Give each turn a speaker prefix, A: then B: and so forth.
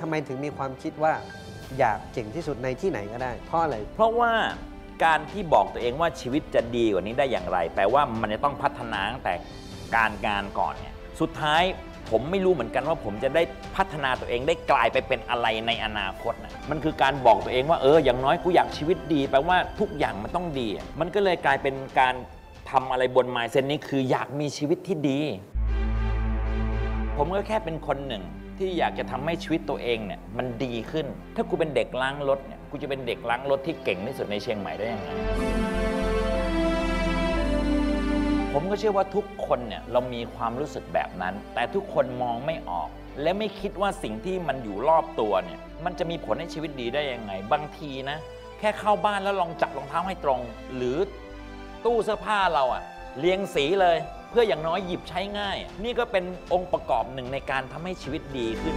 A: ทำไมถึงมีความคิดว่าอยากเก่งที่สุดในที่ไหนก็ได้ เพราะอะไร
B: เพราะว่าการที่บอกตัวเองว่าชีวิตจะดีกว่านี้ได้อย่างไร แปลว่ามันจะต้องพัฒนาตั้งแต่การงานก่อนเนี่ย สุดท้ายผมไม่รู้เหมือนกันว่าผมจะได้พัฒนาตัวเองได้กลายไปเป็นอะไรในอนาคตนะมันคือการบอกตัวเองว่าเอออย่างน้อยกูอยากชีวิตดีแปลว่าทุกอย่างมันต้องดี มันก็เลยกลายเป็นการทำอะไรบนไมล์เซนนี้คืออยากมีชีวิตที่ดี ผมก็แค่เป็นคนหนึ่ง ที่อยากจะทำให้ชีวิตตัวเองเนี่ยมันดีขึ้น ถ้ากูเป็นเด็กล้างรถเนี่ยกูจะเป็นเด็กล้างรถที่เก่งที่สุดในเชียงใหม่ได้ยังไงผมก็เชื่อว่าทุกคนเนี่ยเรามีความรู้สึกแบบนั้น แต่ทุกคนมองไม่ออก และไม่คิดว่าสิ่งที่มันอยู่รอบตัวเนี่ยมันจะมีผลให้ชีวิตดีได้ยังไง บางทีนะ แค่เข้าบ้านแล้วลองจับรองเท้าให้ตรง หรือตู้เสื้อผ้าเราอะเรียงสีเลย เพื่ออย่างน้อยหยิบใช้ง่าย นี่ก็เป็นองค์ประกอบหนึ่งในการทำให้ชีวิตดีขึ้น